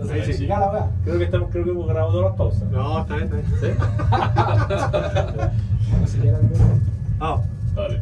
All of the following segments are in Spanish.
Entonces, Sí, sí. siga la weá. Creo que estamos, creo que hemos grabado todas las pausas. No, está bien, está bien. ¿Sí? No se llega a ningún- Vamos. Vale.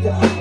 Yeah.